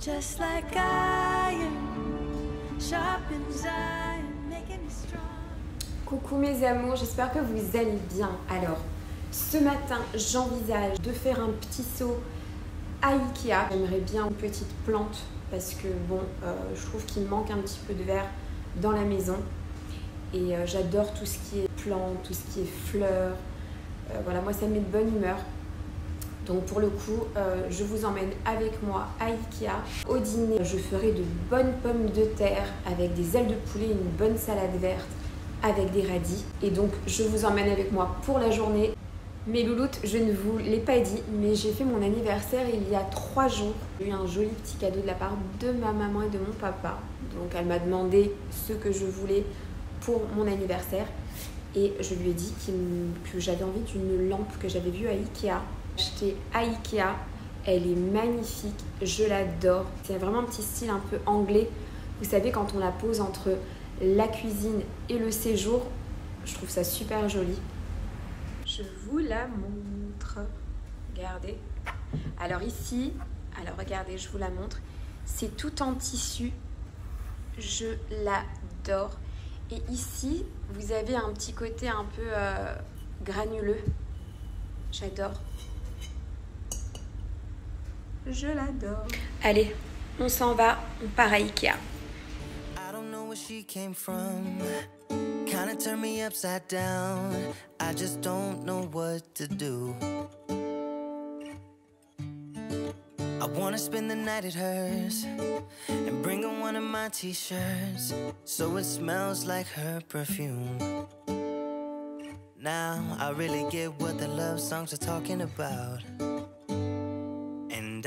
just like sharpens making strong. Coucou mes amours, j'espère que vous allez bien. Alors, ce matin, j'envisage de faire un petit saut à Ikea. J'aimerais bien une petite plante parce que bon, euh, je trouve qu'il manque un petit peu de verre dans la maison. Et euh, j'adore tout ce qui est plantes, tout ce qui est fleurs. Euh, voilà, moi ça me met de bonne humeur. Donc pour le coup, euh, je vous emmène avec moi à Ikea. Au dîner, je ferai de bonnes pommes de terre avec des ailes de poulet, une bonne salade verte avec des radis. Et donc je vous emmène avec moi pour la journée. Mes louloutes, je ne vous l'ai pas dit, mais j'ai fait mon anniversaire il y a trois jours. J'ai eu un joli petit cadeau de la part de ma maman et de mon papa. Donc elle m'a demandé ce que je voulais pour mon anniversaire. Et je lui ai dit que j'avais envie d'une lampe que j'avais vue à Ikea. Acheté à Ikea. Elle est magnifique, je l'adore. C'est vraiment un petit style un peu anglais. Vous savez, quand on la pose entre la cuisine et le séjour, je trouve ça super joli. Je vous la montre. Regardez. Alors ici, alors regardez, je vous la montre. C'est tout en tissu. Je l'adore. Et ici, vous avez un petit côté un peu euh, granuleux. J'adore. Je l'adore. Allez, on s'en va, on part à Ikea. I don't know where she came from. Kinda turned me upside down. I just don't know what to do. I wanna spend the night at hers and bring her one of my t shirts so it smells like her perfume. Now I really get what the love songs are talking about.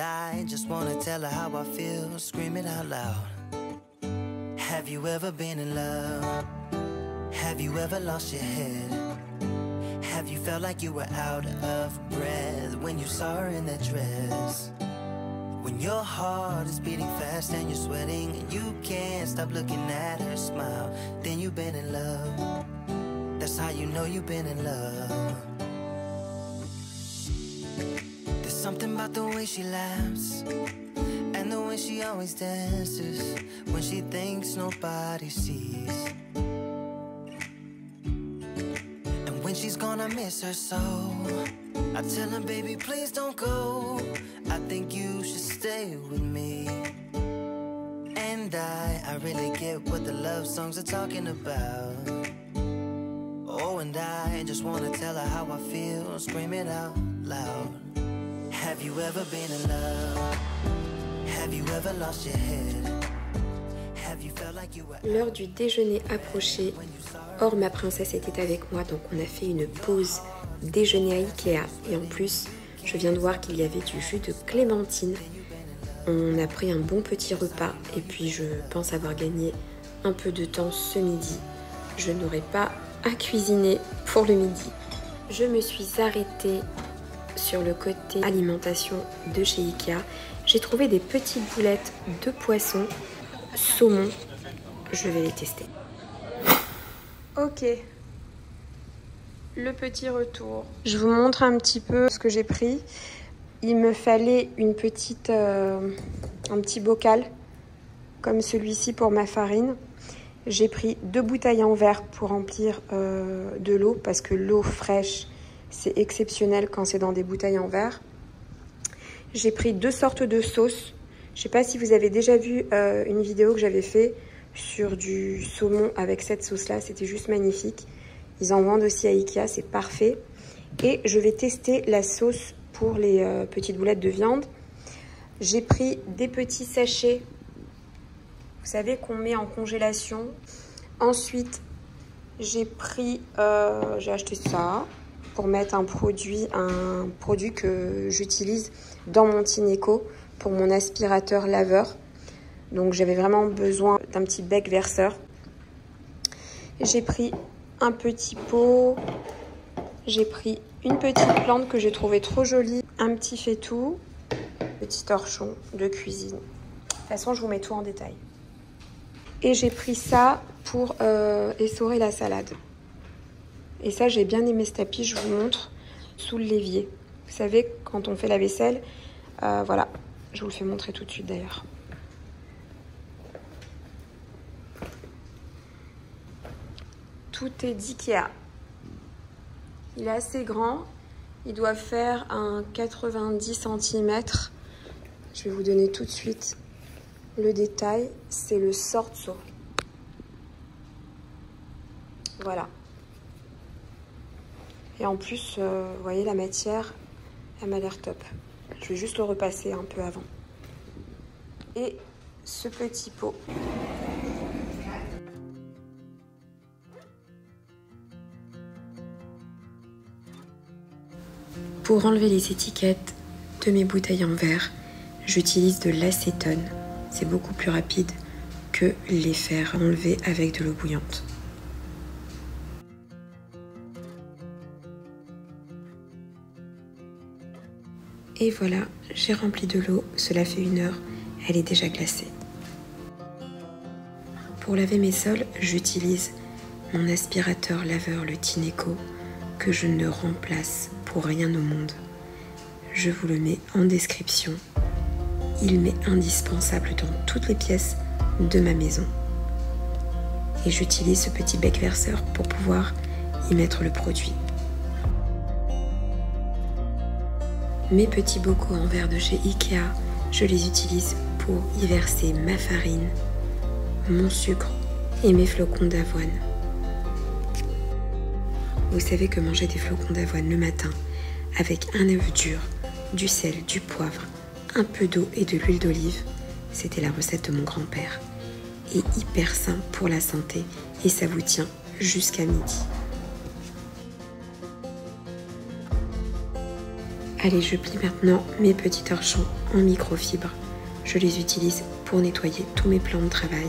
I just wanna tell her how I feel, scream it out loud. Have you ever been in love? Have you ever lost your head? Have you felt like you were out of breath when you saw her in that dress? When your heart is beating fast and you're sweating and you can't stop looking at her smile, then you've been in love. That's how you know you've been in love. Something about the way she laughs and the way she always dances when she thinks nobody sees. And when she's gonna miss her so, I tell her, baby, please don't go. I think you should stay with me. And I, I really get what the love songs are talking about. Oh, and I just wanna tell her how I feel, scream it out loud. Have you ever been in love? Have you ever lost your head? Have you felt like you were L'heure du déjeuner approchait. Or, ma princesse était avec moi, donc on a fait une pause déjeuner à Ikea. Et en plus, je viens de voir qu'il y avait du jus de clémentine. On a pris un bon petit repas et puis je pense avoir gagné un peu de temps ce midi. Je n'aurai pas à cuisiner pour le midi. Je me suis arrêtée sur le côté alimentation de chez Ikea. J'ai trouvé des petites boulettes de poisson, saumon. Je vais les tester. Ok. Le petit retour. Je vous montre un petit peu ce que j'ai pris. Il me fallait une petite, euh, un petit bocal comme celui-ci pour ma farine. J'ai pris deux bouteilles en verre pour remplir euh, de l'eau parce que l'eau fraîche, c'est exceptionnel quand c'est dans des bouteilles en verre. J'ai pris deux sortes de sauces. Je ne sais pas si vous avez déjà vu euh, une vidéo que j'avais fait sur du saumon avec cette sauce-là. C'était juste magnifique. Ils en vendent aussi à Ikea, c'est parfait. Et je vais tester la sauce pour les euh, petites boulettes de viande. J'ai pris des petits sachets, vous savez, qu'on met en congélation. Ensuite, j'ai pris, euh, j'ai acheté ça pour mettre un produit, un produit que j'utilise dans mon Tineco pour mon aspirateur laveur. Donc j'avais vraiment besoin d'un petit bec verseur. J'ai pris un petit pot. J'ai pris une petite plante que j'ai trouvée trop jolie. Un petit faitout. Petit torchon de cuisine. De toute façon, je vous mets tout en détail. Et j'ai pris ça pour euh, essorer la salade. Et ça, j'ai bien aimé ce tapis, je vous montre, sous le levier. Vous savez, quand on fait la vaisselle, euh, voilà, je vous le fais montrer tout de suite d'ailleurs. Tout est d'IKEA. Il est assez grand, il doit faire un 90 cm. Je vais vous donner tout de suite le détail. C'est le sortso. Voilà. Et en plus, euh, vous voyez, la matière, elle m'a l'air top. Je vais juste le repasser un peu avant. Et ce petit pot. Pour enlever les étiquettes de mes bouteilles en verre, j'utilise de l'acétone. C'est beaucoup plus rapide que les faire enlever avec de l'eau bouillante. Et voilà, j'ai rempli de l'eau, cela fait une heure, elle est déjà glacée. Pour laver mes sols, j'utilise mon aspirateur laveur, le Tineco, que je ne remplace pour rien au monde. Je vous le mets en description. Il m'est indispensable dans toutes les pièces de ma maison. Et j'utilise ce petit bec verseur pour pouvoir y mettre le produit. Mes petits bocaux en verre de chez Ikea, je les utilise pour y verser ma farine, mon sucre et mes flocons d'avoine. Vous savez que manger des flocons d'avoine le matin avec un œuf dur, du sel, du poivre, un peu d'eau et de l'huile d'olive, c'était la recette de mon grand-père. Et hyper sain pour la santé et ça vous tient jusqu'à midi. Allez, je plie maintenant mes petits torchons en microfibre. Je les utilise pour nettoyer tous mes plans de travail.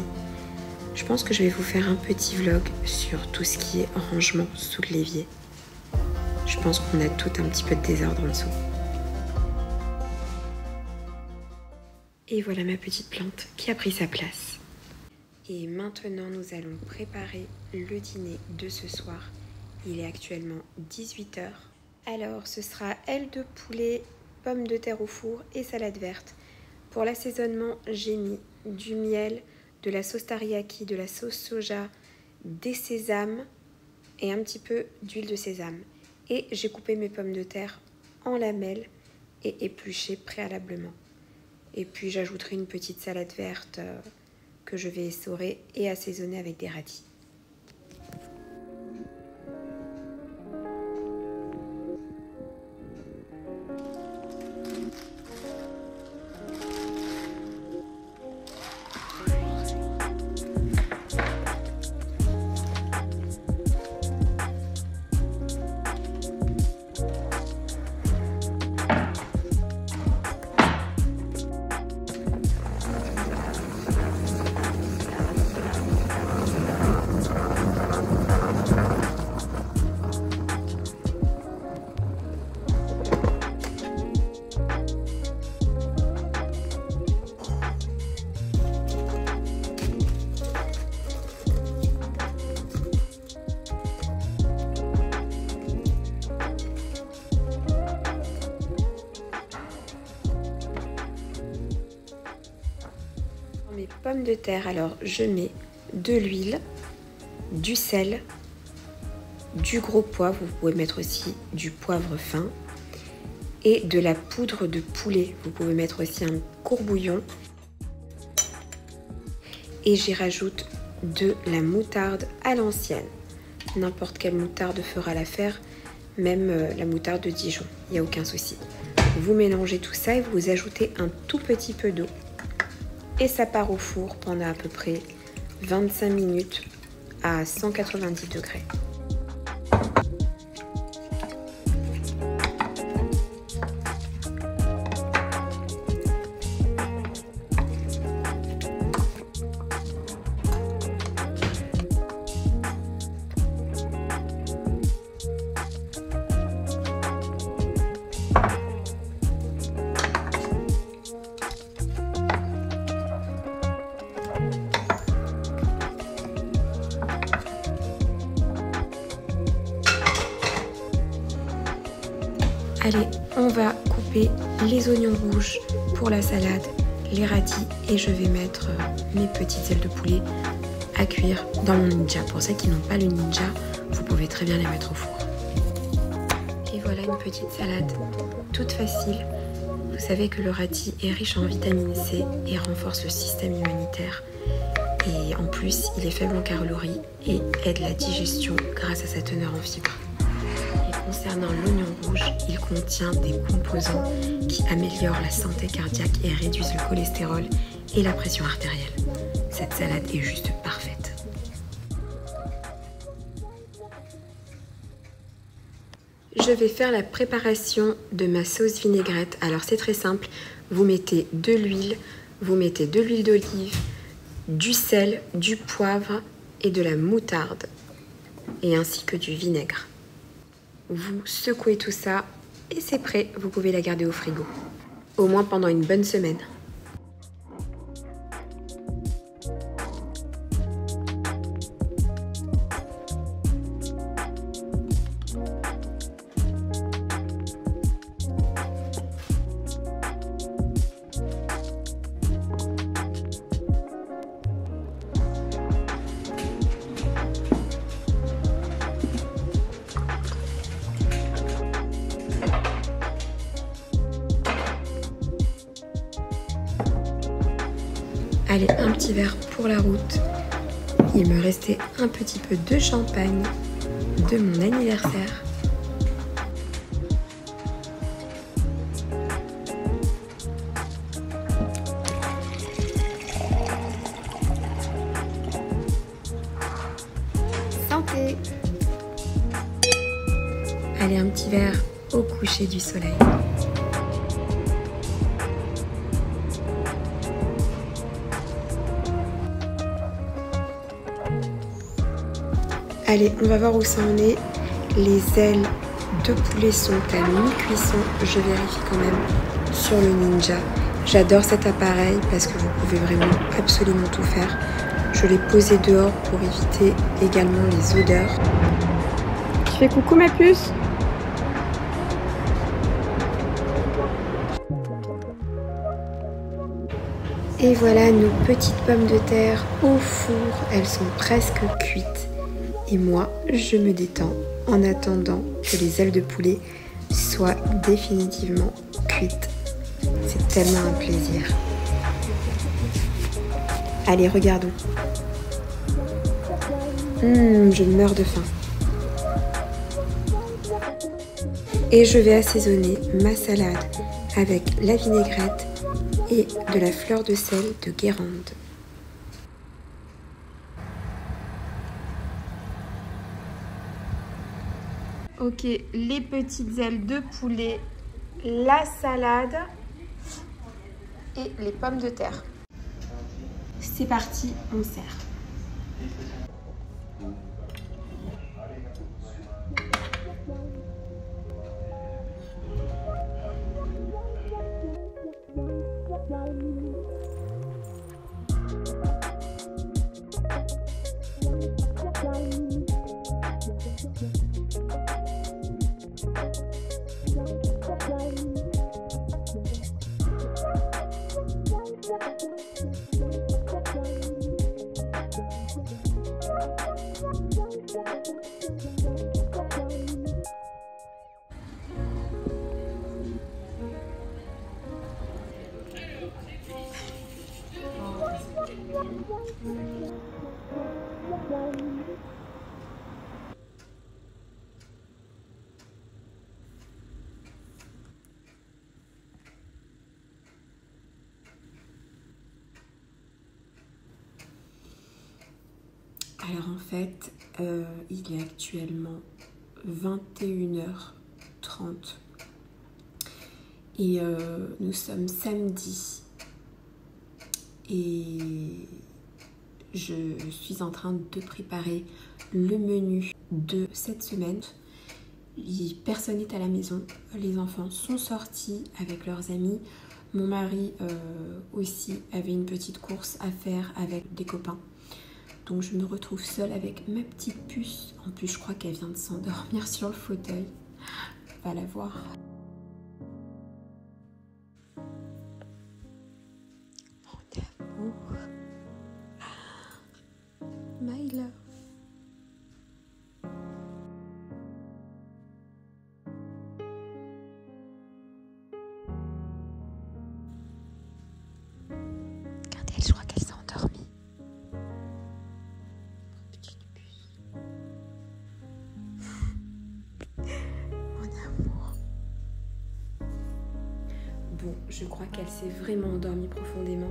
Je pense que je vais vous faire un petit vlog sur tout ce qui est rangement sous le l'évier. Je pense qu'on a tout un petit peu de désordre en dessous. Et voilà ma petite plante qui a pris sa place. Et maintenant, nous allons préparer le dîner de ce soir. Il est actuellement 18h. Alors, ce sera aile de poulet, pommes de terre au four et salade verte. Pour l'assaisonnement, j'ai mis du miel, de la sauce teriyaki, de la sauce soja, des sésames et un petit peu d'huile de sésame. Et j'ai coupé mes pommes de terre en lamelles et épluchées préalablement. Et puis j'ajouterai une petite salade verte euh, que je vais essorer et assaisonner avec des radis. Alors je mets de l'huile, du sel, du gros poivre, vous pouvez mettre aussi du poivre fin et de la poudre de poulet. Vous pouvez mettre aussi un courbouillon. Et j'y rajoute de la moutarde à l'ancienne. N'importe quelle moutarde fera l'affaire, même euh, la moutarde de Dijon, il n'y a aucun souci. Vous mélangez tout ça et vous ajoutez un tout petit peu d'eau et ça part au four pendant à peu près 25 minutes à 190 degrés. Les oignons rouges pour la salade, les radis et je vais mettre euh, mes petites ailes de poulet à cuire dans mon ninja. Pour ceux qui n'ont pas le ninja, vous pouvez très bien les mettre au four. Et voilà une petite salade toute facile. Vous savez que le radis est riche en vitamine C et renforce le système immunitaire. Et en plus, il est faible en calories et aide la digestion grâce à sa teneur en fibres. Concernant l'oignon rouge, il contient des composants qui améliorent la santé cardiaque et réduisent le cholestérol et la pression artérielle. Cette salade est juste parfaite. Je vais faire la préparation de ma sauce vinaigrette. Alors c'est très simple, vous mettez de l'huile, vous mettez de l'huile d'olive, du sel, du poivre et de la moutarde, et ainsi que du vinaigre. Vous secouez tout ça et c'est prêt, vous pouvez la garder au frigo. Au moins pendant une bonne semaine. Allez, un petit verre pour la route. Il me restait un petit peu de champagne de mon anniversaire. Santé Allez, un petit verre au coucher du soleil. Allez, on va voir où ça en est. Les ailes de poulet sont à mi-cuisson. Je vérifie quand même sur le Ninja. J'adore cet appareil parce que vous pouvez vraiment absolument tout faire. Je l'ai posé dehors pour éviter également les odeurs. Tu fais coucou ma puce Et voilà nos petites pommes de terre au four. Elles sont presque cuites. Et moi, je me détends en attendant que les ailes de poulet soient définitivement cuites. C'est tellement un plaisir. Allez, regardons. Hum, je meurs de faim. Et je vais assaisonner ma salade avec la vinaigrette et de la fleur de sel de Guérande. Ok, les petites ailes de poulet, la salade et les pommes de terre. C'est parti, on sert. Alors en fait, euh, il est actuellement 21h30 et euh, nous sommes samedi et je suis en train de préparer le menu de cette semaine. Personne n'est à la maison, les enfants sont sortis avec leurs amis. Mon mari euh, aussi avait une petite course à faire avec des copains. Donc je me retrouve seule avec ma petite puce. En plus, je crois qu'elle vient de s'endormir sur le fauteuil. Va la voir. Mon amour. My love. Je crois qu'elle s'est vraiment endormie profondément.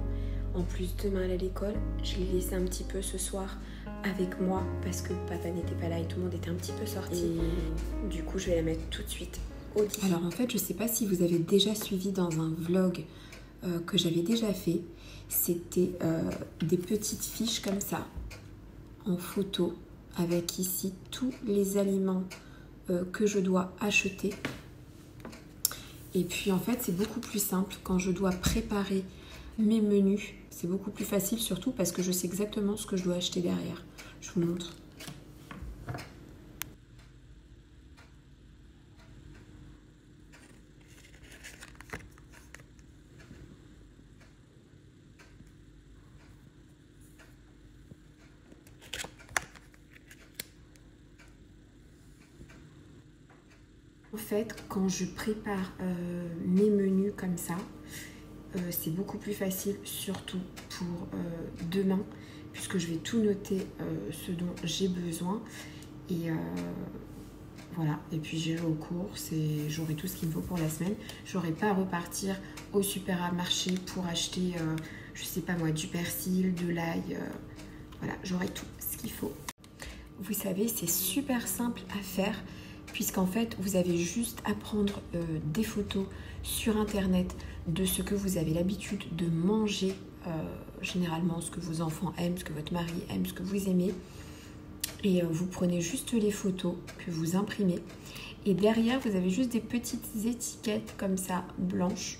En plus, demain elle est à l'école, je l'ai laissée un petit peu ce soir avec moi parce que papa n'était pas là et tout le monde était un petit peu sorti. Et du coup, je vais la mettre tout de suite au lit. Alors en fait, je sais pas si vous avez déjà suivi dans un vlog euh, que j'avais déjà fait. C'était euh, des petites fiches comme ça en photo avec ici tous les aliments euh, que je dois acheter. Et puis en fait, c'est beaucoup plus simple quand je dois préparer mes menus. C'est beaucoup plus facile surtout parce que je sais exactement ce que je dois acheter derrière. Je vous montre. En fait, je prépare euh, mes menus comme ça, euh, c'est beaucoup plus facile, surtout pour euh, demain, puisque je vais tout noter ce dont j'ai besoin. Et voilà, et puis j'irai aux courses et j'aurai tout ce qu'il me faut pour la semaine. J'aurai pas à repartir au supermarché pour acheter, je sais pas moi, du persil, de l'ail. voilà, j'aurai tout ce qu'il faut. Vous savez, c'est super simple à faire puisqu'en fait, vous avez juste à prendre des photos sur internet de ce que vous avez l'habitude de manger, euh, généralement ce que vos enfants aiment, ce que votre mari aime, ce que vous aimez. Et euh, vous prenez juste les photos que vous imprimez. Et derrière, vous avez juste des petites étiquettes comme ça, blanches.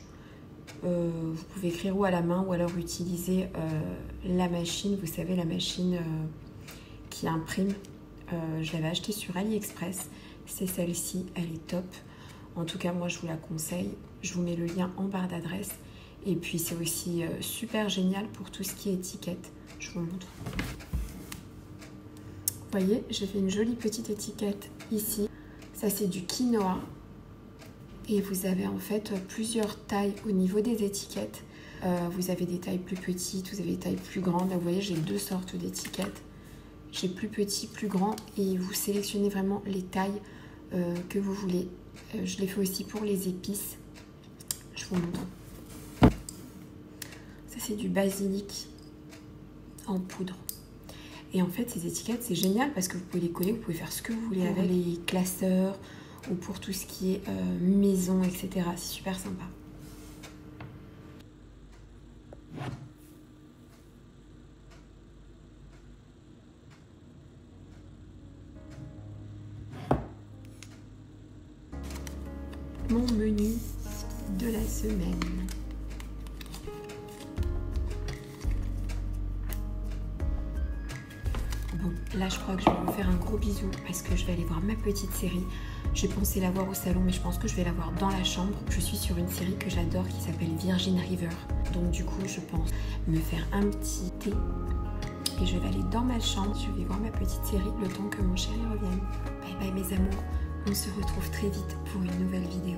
Euh, vous pouvez écrire ou à la main ou alors utiliser la machine, vous savez, la machine qui imprime. je l'avais achetée sur AliExpress. C'est celle-ci, elle est top. En tout cas, moi, je vous la conseille. Je vous mets le lien en barre d'adresse. Et puis, c'est aussi super génial pour tout ce qui est étiquette. Je vous montre. Vous voyez, j'ai fait une jolie petite étiquette ici. Ça, c'est du quinoa. Et vous avez en fait plusieurs tailles au niveau des étiquettes. Euh, vous avez des tailles plus petites, vous avez des tailles plus grandes. Vous voyez, j'ai deux sortes d'étiquettes. J'ai plus petit, plus grand. Et vous sélectionnez vraiment les tailles euh, que vous voulez. Euh, je l'ai fait aussi pour les épices. Je vous montre. Ça, c'est du basilic en poudre. Et en fait, ces étiquettes, c'est génial parce que vous pouvez les coller, vous pouvez faire ce que vous voulez avec les classeurs ou pour tout ce qui est euh, maison, etc. C'est super sympa. Mon menu de la semaine. Bon, là je crois que je vais vous faire un gros bisou parce que je vais aller voir ma petite série. J'ai pensé la voir au salon mais je pense que je vais la voir dans la chambre. Je suis sur une série que j'adore qui s'appelle Virgin River. Donc du coup je pense me faire un petit thé et je vais aller dans ma chambre. Je vais voir ma petite série le temps que mon chéri revienne. Bye bye mes amours. On se retrouve très vite pour une nouvelle vidéo.